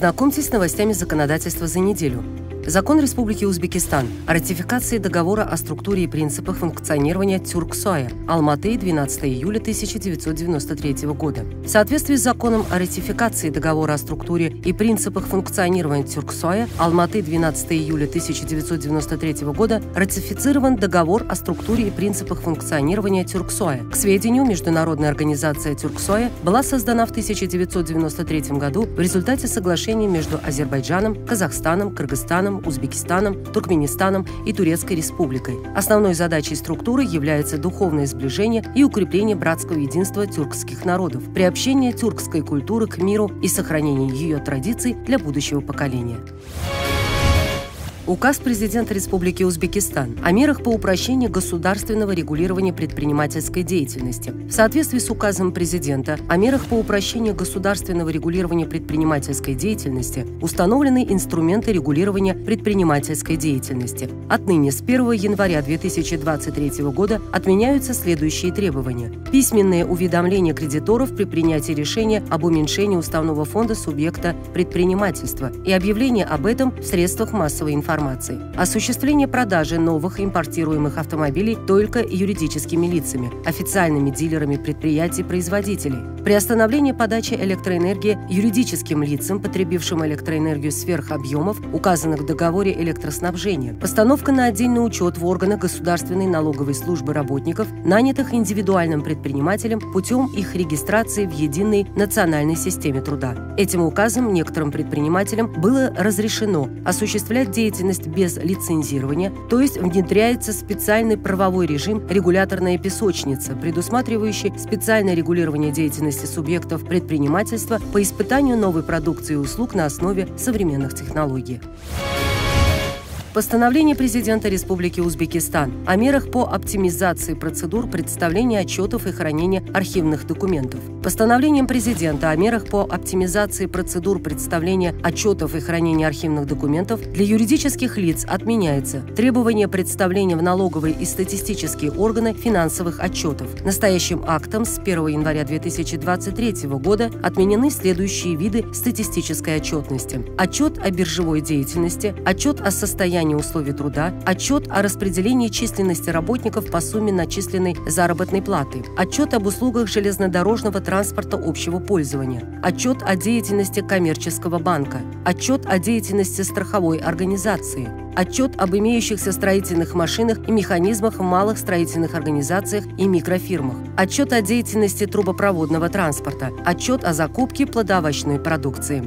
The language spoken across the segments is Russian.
Знакомьтесь с новостями законодательства за неделю. Закон Республики Узбекистан о ратификации договора о структуре и принципах функционирования Тюрксоя Алматы 12 июля 1993 года. В соответствии с законом о ратификации договора о структуре и принципах функционирования Тюрксоя Алматы 12 июля 1993 года ратифицирован договор о структуре и принципах функционирования Тюрксоя. К сведению, международная организация Тюрксоя была создана в 1993 году в результате соглашений между Азербайджаном, Казахстаном, Кыргызстаном, Казахстаном, Узбекистаном, Туркменистаном и Турецкой Республикой. Основной задачей структуры является духовное сближение и укрепление братского единства тюркских народов, приобщение тюркской культуры к миру и сохранение ее традиций для будущего поколения. Указ президента Республики Узбекистан о мерах по упрощению государственного регулирования предпринимательской деятельности. В соответствии с указом президента о мерах по упрощению государственного регулирования предпринимательской деятельности установлены инструменты регулирования предпринимательской деятельности. Отныне с 1 января 2023 года отменяются следующие требования. Письменное уведомление кредиторов при принятии решения об уменьшении уставного фонда субъекта предпринимательства и объявление об этом в средствах массовой информации информации. Осуществление продажи новых импортируемых автомобилей только юридическими лицами, официальными дилерами предприятий-производителей. Приостановление подачи электроэнергии юридическим лицам, потребившим электроэнергию сверх объемов, указанных в договоре электроснабжения. Постановка на отдельный учет в органах государственной налоговой службы работников, нанятых индивидуальным предпринимателем путем их регистрации в единой национальной системе труда. Этим указом некоторым предпринимателям было разрешено осуществлять деятельность деятельность без лицензирования, то есть внедряется специальный правовой режим регуляторная песочница, предусматривающий специальное регулирование деятельности субъектов предпринимательства по испытанию новой продукции и услуг на основе современных технологий. Постановление президента Республики Узбекистан о мерах по оптимизации процедур представления отчетов и хранения архивных документов. Постановлением президента о мерах по оптимизации процедур представления отчетов и хранения архивных документов для юридических лиц отменяется требование представления в налоговые и статистические органы финансовых отчетов. Настоящим актом с 1 января 2023 года отменены следующие виды статистической отчетности. Отчет о биржевой деятельности, отчет о состоянии состоянии условий труда, отчет о распределении численности работников по сумме начисленной заработной платы, отчет об услугах железнодорожного транспорта общего пользования, отчет о деятельности коммерческого банка, отчет о деятельности страховой организации, отчет об имеющихся строительных машинах и механизмах в малых строительных организациях и микрофирмах, отчет о деятельности трубопроводного транспорта, отчет о закупке плодоовощной продукции.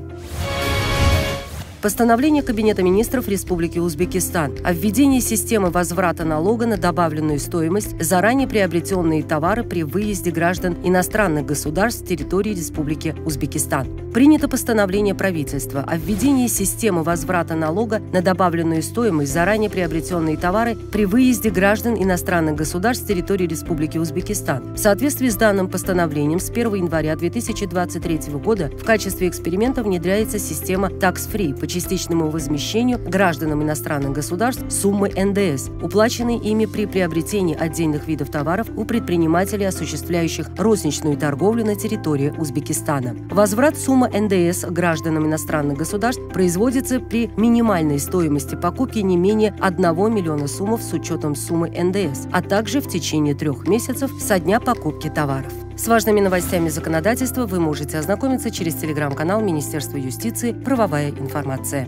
Постановление Кабинета министров Республики Узбекистан о введении системы возврата налога на добавленную стоимость заранее приобретенные товары при выезде граждан иностранных государств с территории Республики Узбекистан. Принято постановление правительства о введении системы возврата налога на добавленную стоимость заранее приобретенные товары при выезде граждан иностранных государств с территории Республики Узбекистан. В соответствии с данным постановлением с 1 января 2023 года в качестве эксперимента внедряется система Tax Free частичному возмещению гражданам иностранных государств суммы НДС, уплаченной ими при приобретении отдельных видов товаров у предпринимателей, осуществляющих розничную торговлю на территории Узбекистана. Возврат суммы НДС гражданам иностранных государств производится при минимальной стоимости покупки не менее 1 миллиона суммов с учетом суммы НДС, а также в течение трех месяцев со дня покупки товаров. С важными новостями законодательства вы можете ознакомиться через телеграм-канал Министерства юстиции «Правовая информация».